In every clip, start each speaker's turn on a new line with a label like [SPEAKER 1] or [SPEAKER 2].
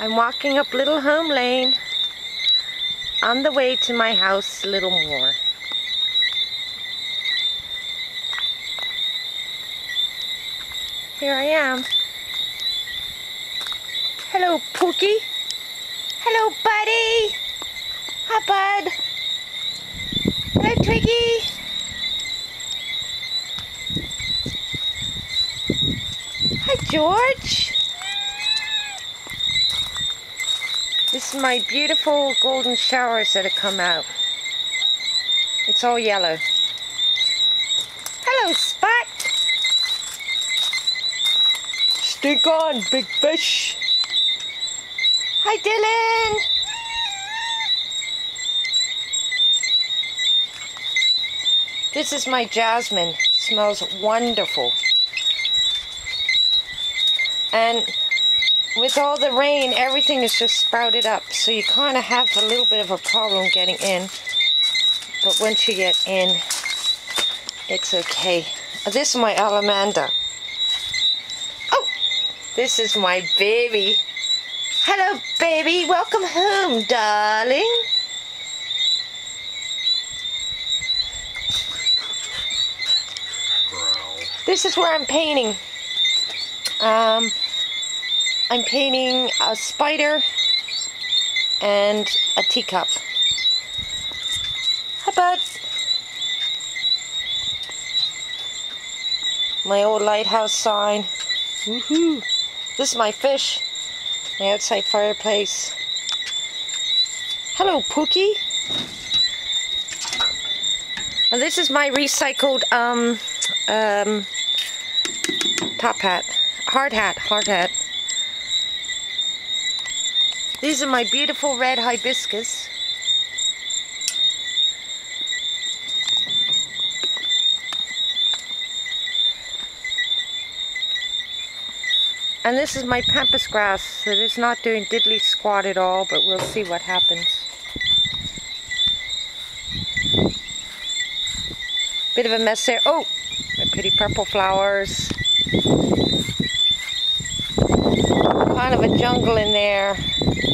[SPEAKER 1] I'm walking up Little Home Lane on the way to my house, Little More. Here I am. Hello, Pookie. Hello, buddy. Hi, bud. Hello, Twiggy. Hi, George. This is my beautiful golden showers that have come out. It's all yellow. Hello, Spot. Stick on, big fish. Hi, Dylan. This is my jasmine. smells wonderful. And with all the rain, everything is just sprouted up. So you kind of have a little bit of a problem getting in. But once you get in, it's okay. This is my allamanda. Oh, this is my baby. Hello, baby. Welcome home, darling. This is where I'm painting. Um, I'm painting a spider and a teacup. Hi, bud. My old lighthouse sign. Woohoo! This is my fish. My outside fireplace. Hello, Pookie. And this is my recycled um um top hat, hard hat, hard hat. These are my beautiful red hibiscus. And this is my pampas grass that is not doing diddly squat at all, but we'll see what happens. Bit of a mess there. Oh, my pretty purple flowers. Kind of jungle in there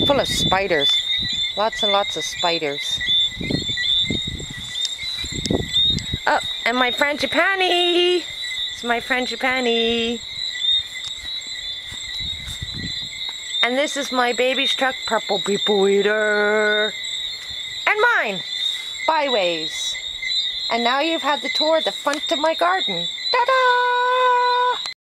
[SPEAKER 1] full of spiders. Lots and lots of spiders. Oh, and my frangipani. It's my frangipani. And this is my baby struck purple people eater. And mine, Byways. And now you've had the tour of the front of my garden. Ta-da!